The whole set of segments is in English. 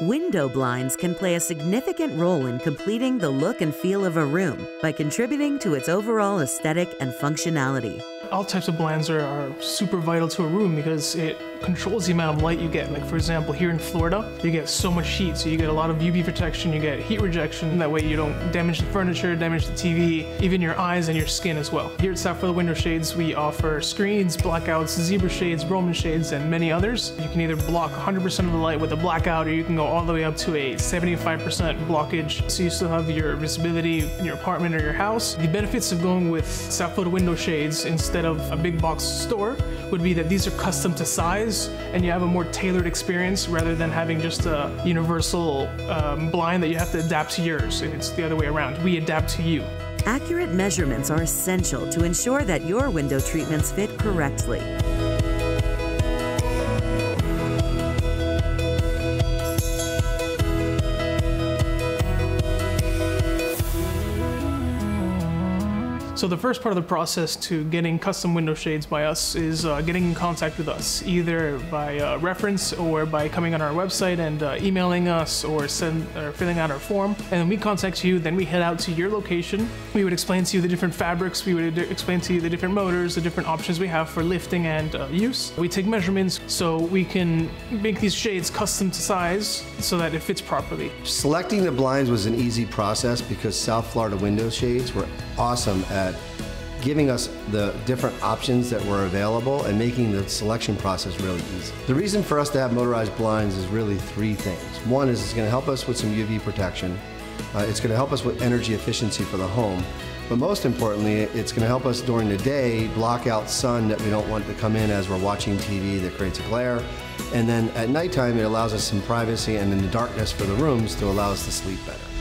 Window blinds can play a significant role in completing the look and feel of a room by contributing to its overall aesthetic and functionality. All types of blinds are, are super vital to a room because it controls the amount of light you get. Like for example, here in Florida, you get so much heat, so you get a lot of UV protection, you get heat rejection. That way you don't damage the furniture, damage the TV, even your eyes and your skin as well. Here at Florida Window Shades, we offer screens, blackouts, zebra shades, Roman shades, and many others. You can either block 100% of the light with a blackout, or you can go all the way up to a 75% blockage, so you still have your visibility in your apartment or your house. The benefits of going with South Florida Window Shades instead of a big box store would be that these are custom to size and you have a more tailored experience rather than having just a universal um, blind that you have to adapt to yours. And It's the other way around. We adapt to you. Accurate measurements are essential to ensure that your window treatments fit correctly. So the first part of the process to getting custom window shades by us is uh, getting in contact with us, either by uh, reference or by coming on our website and uh, emailing us or, send, or filling out our form. And we contact you, then we head out to your location. We would explain to you the different fabrics, we would explain to you the different motors, the different options we have for lifting and uh, use. We take measurements so we can make these shades custom to size so that it fits properly. Selecting the blinds was an easy process because South Florida window shades were awesome at giving us the different options that were available and making the selection process really easy. The reason for us to have motorized blinds is really three things. One is it's going to help us with some UV protection. Uh, it's going to help us with energy efficiency for the home. But most importantly, it's going to help us during the day block out sun that we don't want to come in as we're watching TV that creates a glare. And then at nighttime, it allows us some privacy and in the darkness for the rooms to allow us to sleep better.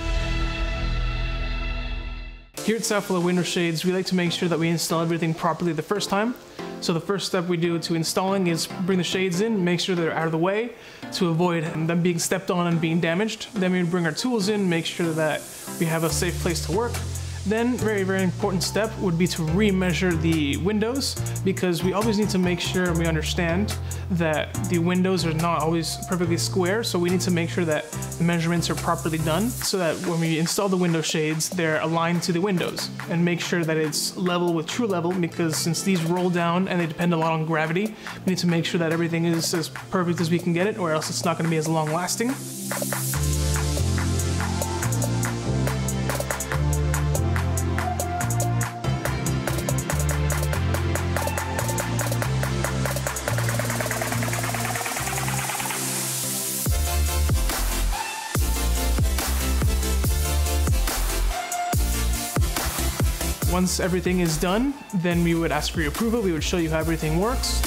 Here at South Window Shades, we like to make sure that we install everything properly the first time. So the first step we do to installing is bring the shades in, make sure they're out of the way to avoid them being stepped on and being damaged. Then we bring our tools in, make sure that we have a safe place to work. Then, very, very important step would be to remeasure the windows because we always need to make sure and we understand that the windows are not always perfectly square. So we need to make sure that the measurements are properly done so that when we install the window shades, they're aligned to the windows and make sure that it's level with true level because since these roll down and they depend a lot on gravity, we need to make sure that everything is as perfect as we can get it or else it's not going to be as long lasting. Once everything is done, then we would ask for your approval. We would show you how everything works.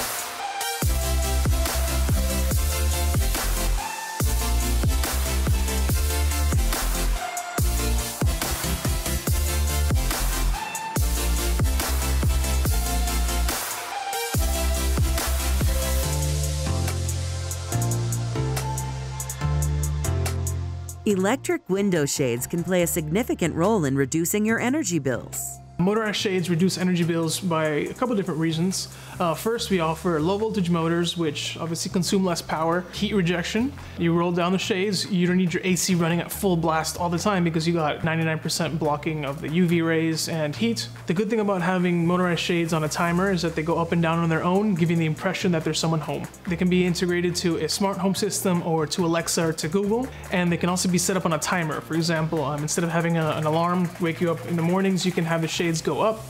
Electric window shades can play a significant role in reducing your energy bills. Motorized shades reduce energy bills by a couple different reasons. Uh, first, we offer low voltage motors, which obviously consume less power. Heat rejection. You roll down the shades, you don't need your AC running at full blast all the time because you got 99% blocking of the UV rays and heat. The good thing about having motorized shades on a timer is that they go up and down on their own, giving the impression that there's someone home. They can be integrated to a smart home system or to Alexa or to Google, and they can also be set up on a timer. For example, um, instead of having a, an alarm wake you up in the mornings, you can have the shades go up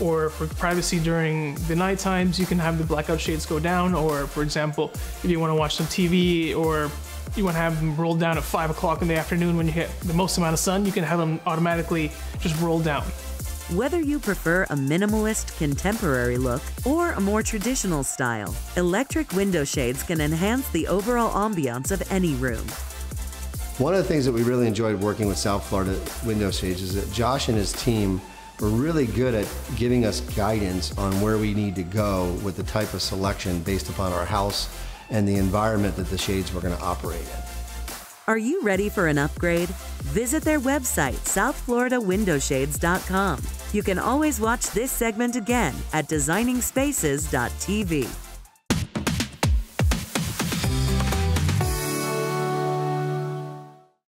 or for privacy during the night times, you can have the blackout shades go down, or for example, if you want to watch some TV or you want to have them rolled down at 5 o'clock in the afternoon when you hit the most amount of sun, you can have them automatically just roll down. Whether you prefer a minimalist contemporary look or a more traditional style, electric window shades can enhance the overall ambiance of any room. One of the things that we really enjoyed working with South Florida Window Shades is that Josh and his team were really good at giving us guidance on where we need to go with the type of selection based upon our house and the environment that the shades were going to operate in. Are you ready for an upgrade? Visit their website, southfloridawindowshades.com. You can always watch this segment again at designingspaces.tv.